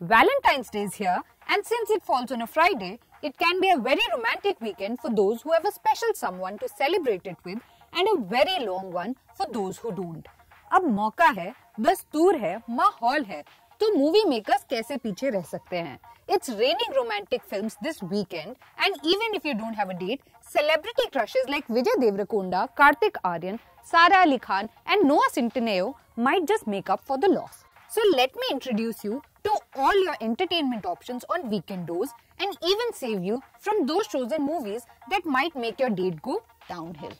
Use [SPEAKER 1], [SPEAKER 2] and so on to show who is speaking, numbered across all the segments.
[SPEAKER 1] Valentine's Day is here, and since it falls on a Friday, it can be a very romantic weekend for those who have a special someone to celebrate it with, and a very long one for those who don't. अब मौका है दस्तूर है माहौल है तो movie makers कैसे पीछे रह सकते हैं It's raining romantic films this weekend, and even if you don't have a date, celebrity crushes like Vijay Devrakonda, Kartik Aryan, Sara Ali Khan, and Noah Centineo might just make up for the loss. So let me introduce you to all your entertainment options on weekend dose and even save you from those shows and movies that might make your date go downhill.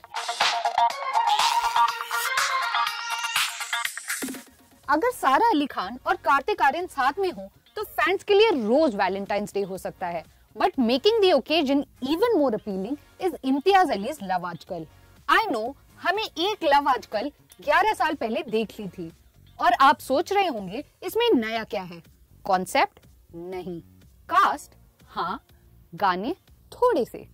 [SPEAKER 1] अगर सारा अली खान और कार्तिक आर्यन साथ में हो तो fans के लिए रोज Valentine's day हो सकता है but making the occasion even more appealing is Imtiaz Ali's love Aaj Kal I know हमें एक लव आजकल 11 साल पहले देख ली थी। और आप सोच रहे होंगे, इसमें नया क्या है? कॉन्सेप्ट नहीं। कास्ट हाँ। गाने? थोड़े से।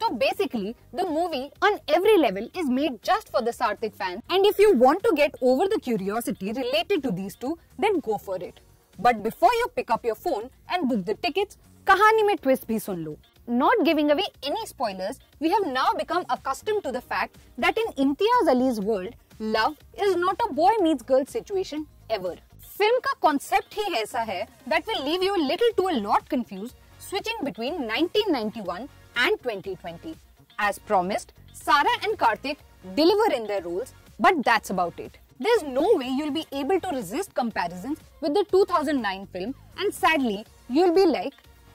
[SPEAKER 1] तो basically the movie on every level is made just for the Sarthik fan and if you want to get over the curiosity related to these two then go for it but before you pick up your phone and book the ticket कहानी में twist भी सुन लो। Not giving away any spoilers we have now become accustomed to the fact that in Imtiaz Ali's world love is not a boy meets girl situation ever film का concept ही ऐसा है that will leave you little to a lot confuse switching between 1991 and 2020. As promised, Sara and Karthik deliver in their roles, but that's about it. There's no way you'll be able to resist comparisons with the 2009 film, and sadly, you'll be like,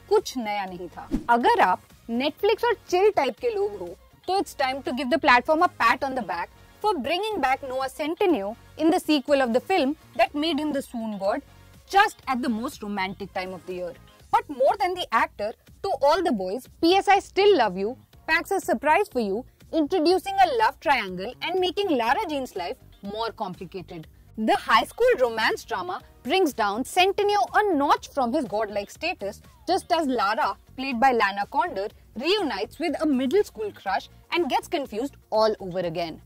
[SPEAKER 1] कुछ नया नहीं था अगर आप Netflix और chill type के लोग हो तो it's time to give the platform a pat on the back for bringing back Noah Centineo in the sequel of the film that made him the swoon god just at the most romantic time of the year. But more than the actor, to all the boys, P.S. I Still Love You packs a surprise for you, introducing a love triangle and making Lara Jean's life more complicated. The high school romance drama brings down Centineo a notch from his godlike status, just as Lara, played by Lana Condor, reunites with a middle school crush and gets confused all over again.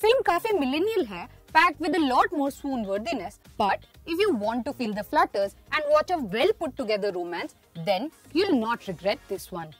[SPEAKER 1] Film Cafe Millennial hai packed with a lot more swoon-worthiness, but if you want to feel the flutters and watch a well-put-together romance, then you'll not regret this one.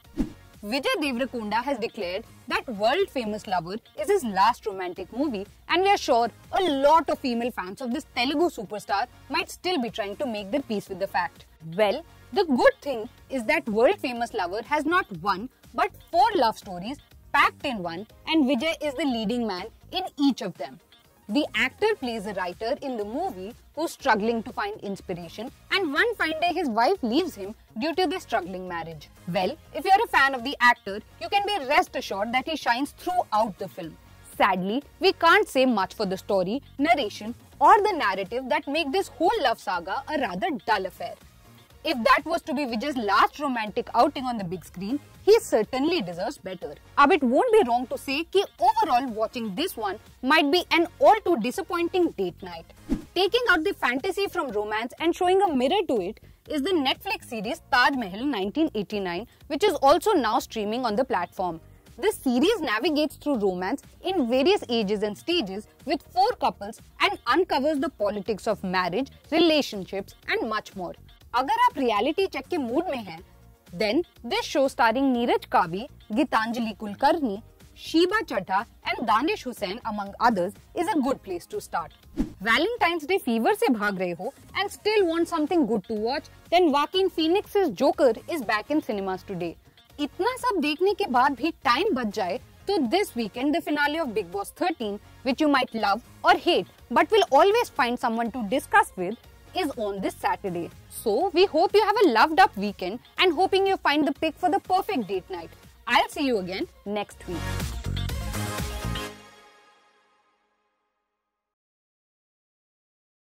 [SPEAKER 1] Vijay Deverakonda has declared that World Famous Lover is his last romantic movie and we are sure a lot of female fans of this Telugu superstar might still be trying to make their peace with the fact. Well, the good thing is that World Famous Lover has not one but four love stories packed in one and Vijay is the leading man in each of them. The actor plays a writer in the movie who's struggling to find inspiration, and one fine day his wife leaves him due to their struggling marriage. Well, if you're a fan of the actor, you can be rest assured that he shines throughout the film. Sadly, we can't say much for the story, narration, or the narrative that make this whole love saga a rather dull affair. If that was to be Vijay's last romantic outing on the big screen, he certainly deserves better. Ab it won't be wrong to say that overall watching this one might be an all too disappointing date night. Taking out the fantasy from romance and showing a mirror to it is the Netflix series Taj Mahal 1989 which is also now streaming on the platform. This series navigates through romance in various ages and stages with four couples and uncovers the politics of marriage, relationships and much more. अगर आप reality check के mood में हैं, then this show starring Neeraj Kabi Geetanjali Kulkarni Sheeba Chadha and Danish Hussain among others is a good place to start Valentine's day fever से भाग रहे हो and still want something good to watch then Joaquin Phoenix Joker is back in cinemas today इतना सब देखने के बाद भी टाइम बच जाए तो this weekend the finale of Bigg Boss 13 which you might love और hate but will always find someone to discuss with is on this Saturday. So we hope you have a loved up weekend and hoping you find the pick for the perfect date night. I'll see you again next week.